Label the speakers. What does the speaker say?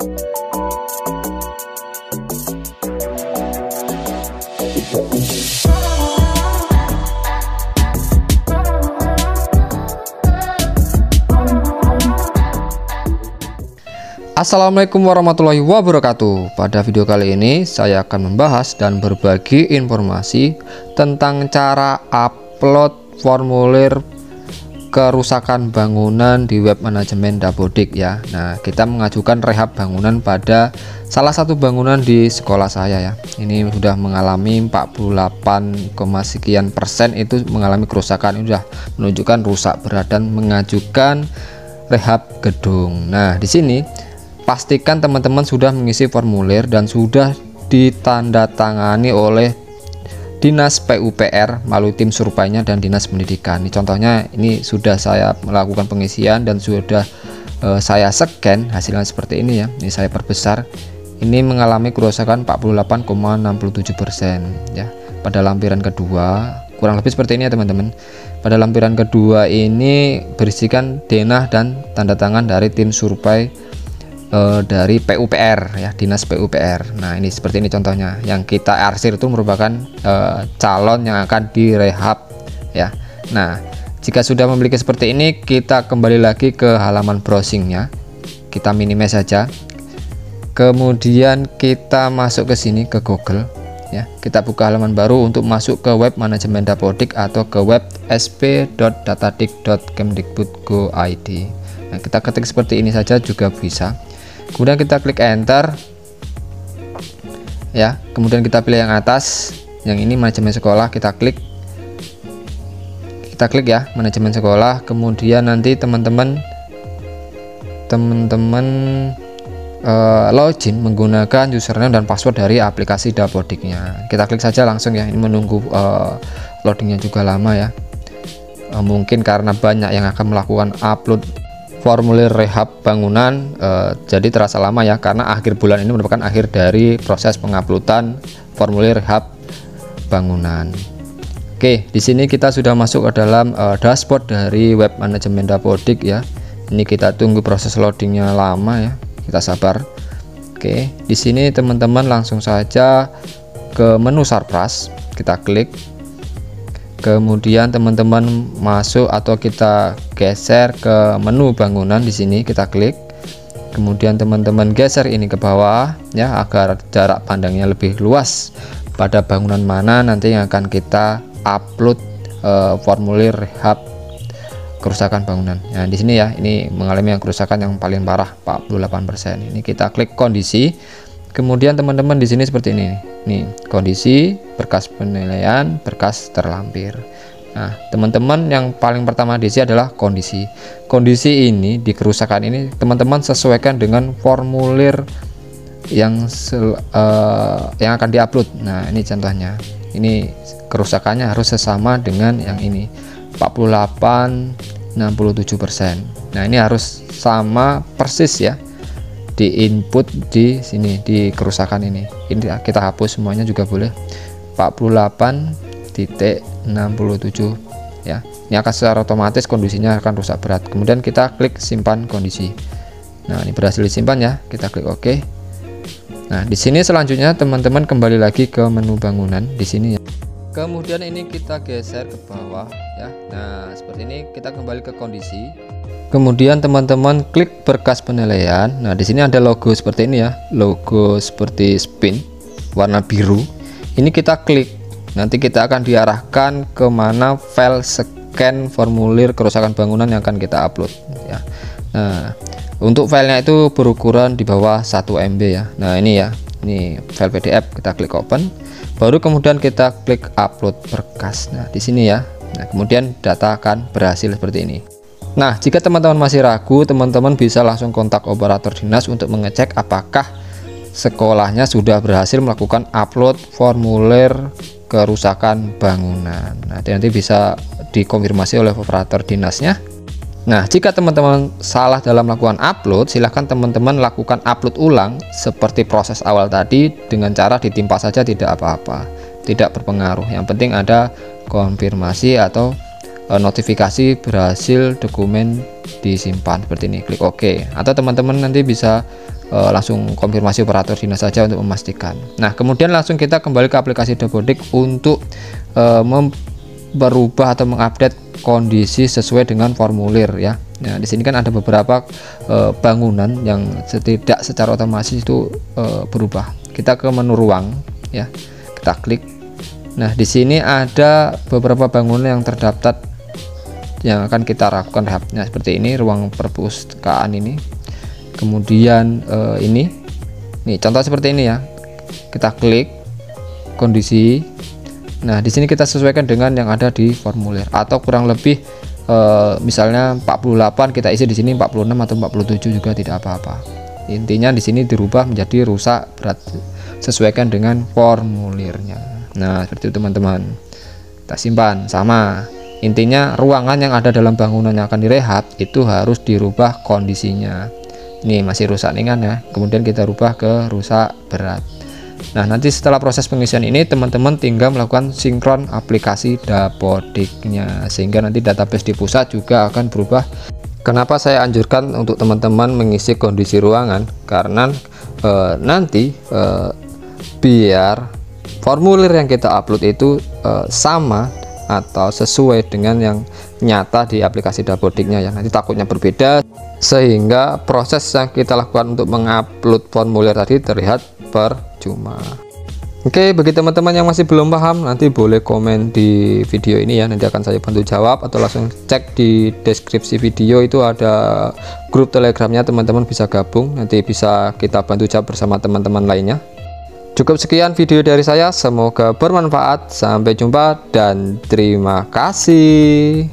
Speaker 1: Assalamualaikum warahmatullahi wabarakatuh. Pada video kali ini saya akan membahas dan berbagi informasi tentang cara upload formulir kerusakan bangunan di web manajemen Dapodik ya. Nah kita mengajukan rehab bangunan pada salah satu bangunan di sekolah saya ya. Ini sudah mengalami 48, sekian persen itu mengalami kerusakan. Ini sudah menunjukkan rusak berat dan mengajukan rehab gedung. Nah di sini pastikan teman-teman sudah mengisi formulir dan sudah ditandatangani oleh Dinas PUPR melalui tim surveinya dan Dinas Pendidikan. Ini contohnya ini sudah saya melakukan pengisian dan sudah uh, saya scan hasilnya seperti ini ya. Ini saya perbesar. Ini mengalami kerusakan 48,67% ya. Pada lampiran kedua kurang lebih seperti ini ya teman-teman. Pada lampiran kedua ini berisikan denah dan tanda tangan dari tim survei uh, dari PUPR ya dinas PUPR nah ini seperti ini contohnya. Yang kita arsir itu merupakan uh, calon yang akan direhab ya. Nah jika sudah memiliki seperti ini kita kembali lagi ke halaman browsingnya. Kita minimize saja. Kemudian kita masuk ke sini ke Google ya. Kita buka halaman baru untuk masuk ke web manajemen dapodik atau ke web sp.datadik.kemdikbud.go.id nah kita ketik seperti ini saja juga bisa kemudian kita klik enter. Ya kemudian kita pilih yang atas. Yang ini manajemen sekolah kita klik. Kita klik ya manajemen sekolah. Kemudian nanti teman-teman teman-teman uh, login menggunakan username dan password dari aplikasi Dapodiknya. Kita klik saja langsung ya ini menunggu uh, loadingnya juga lama ya. Uh, mungkin karena banyak yang akan melakukan upload formulir rehab bangunan eh, jadi terasa lama ya karena akhir bulan ini merupakan akhir dari proses penguploadan formulir rehab bangunan. Oke di sini kita sudah masuk ke dalam eh, dashboard dari web manajemen Dapodik ya. Ini kita tunggu proses loadingnya lama ya kita sabar. Oke di sini teman-teman langsung saja ke menu Sarpras kita klik kemudian teman-teman masuk atau kita geser ke menu bangunan di sini kita klik. Kemudian teman-teman geser ini ke bawah ya agar jarak pandangnya lebih luas pada bangunan mana nanti yang akan kita upload e, formulir rehab kerusakan bangunan. Nah di sini ya ini mengalami yang kerusakan yang paling parah 48% ini kita klik kondisi kemudian teman-teman di sini seperti ini. Nih kondisi berkas penilaian berkas terlampir. Nah teman-teman yang paling pertama di sini adalah kondisi. Kondisi ini di kerusakan ini teman-teman sesuaikan dengan formulir yang sel, uh, yang akan diupload. Nah ini contohnya. Ini kerusakannya harus sesama dengan yang ini. 48 67% nah ini harus sama persis ya di input di sini di kerusakan ini. Ini kita hapus semuanya juga boleh. 48.67 ya. Ini akan secara otomatis kondisinya akan rusak berat. Kemudian kita klik simpan kondisi. Nah ini berhasil disimpan ya. Kita klik OK. Nah di sini selanjutnya teman-teman kembali lagi ke menu bangunan di sini ya. Kemudian ini kita geser ke bawah ya. Nah seperti ini kita kembali ke kondisi kemudian teman-teman klik berkas penilaian. Nah di sini ada logo seperti ini ya. Logo seperti spin warna biru. Ini kita klik. Nanti kita akan diarahkan ke mana file scan formulir kerusakan bangunan yang akan kita upload ya. Nah untuk filenya itu berukuran di bawah 1 MB ya. Nah ini ya. Ini file PDF kita klik open. Baru kemudian kita klik upload berkas. Nah di sini ya. Nah kemudian data akan berhasil seperti ini Nah, jika teman-teman masih ragu, teman-teman bisa langsung kontak operator dinas untuk mengecek apakah sekolahnya sudah berhasil melakukan upload formulir kerusakan bangunan. Nah, nanti bisa dikonfirmasi oleh operator dinasnya. Nah, jika teman-teman salah dalam melakukan upload, silahkan teman-teman lakukan upload ulang seperti proses awal tadi dengan cara ditimpa saja tidak apa-apa, tidak berpengaruh. Yang penting ada konfirmasi atau notifikasi berhasil dokumen disimpan seperti ini klik OK atau teman-teman nanti bisa uh, langsung konfirmasi operator dinas saja untuk memastikan. Nah, kemudian langsung kita kembali ke aplikasi Dapodik untuk uh, berubah atau mengupdate kondisi sesuai dengan formulir ya. Nah, di sini kan ada beberapa uh, bangunan yang tidak secara otomatis itu uh, berubah. Kita ke menu ruang ya. Kita klik. Nah, di sini ada beberapa bangunan yang terdaftar yang akan kita lakukan rehabnya seperti ini ruang perpustakaan ini. Kemudian uh, ini. Nih contoh seperti ini ya. Kita klik kondisi. Nah di sini kita sesuaikan dengan yang ada di formulir. Atau kurang lebih uh, misalnya 48 kita isi di sini 46 atau 47 juga tidak apa-apa. Intinya di sini dirubah menjadi rusak berat. Sesuaikan dengan formulirnya. Nah seperti itu teman-teman. Kita simpan sama intinya ruangan yang ada dalam bangunan yang akan direhab itu harus dirubah kondisinya. Ini masih rusak ringan ya. Kemudian kita rubah ke rusak berat. Nah nanti setelah proses pengisian ini teman-teman tinggal melakukan sinkron aplikasi dapodiknya sehingga nanti database di pusat juga akan berubah. Kenapa saya anjurkan untuk teman-teman mengisi kondisi ruangan? Karena e, nanti e, biar formulir yang kita upload itu e, sama atau sesuai dengan yang nyata di aplikasi dapodiknya ya. Nanti takutnya berbeda sehingga proses yang kita lakukan untuk mengupload formulir tadi terlihat percuma. Oke bagi teman-teman yang masih belum paham nanti boleh komen di video ini ya. Nanti akan saya bantu jawab atau langsung cek di deskripsi video. Itu ada grup telegramnya teman-teman bisa gabung. Nanti bisa kita bantu jawab bersama teman-teman lainnya cukup sekian video dari saya semoga bermanfaat. Sampai jumpa dan terima kasih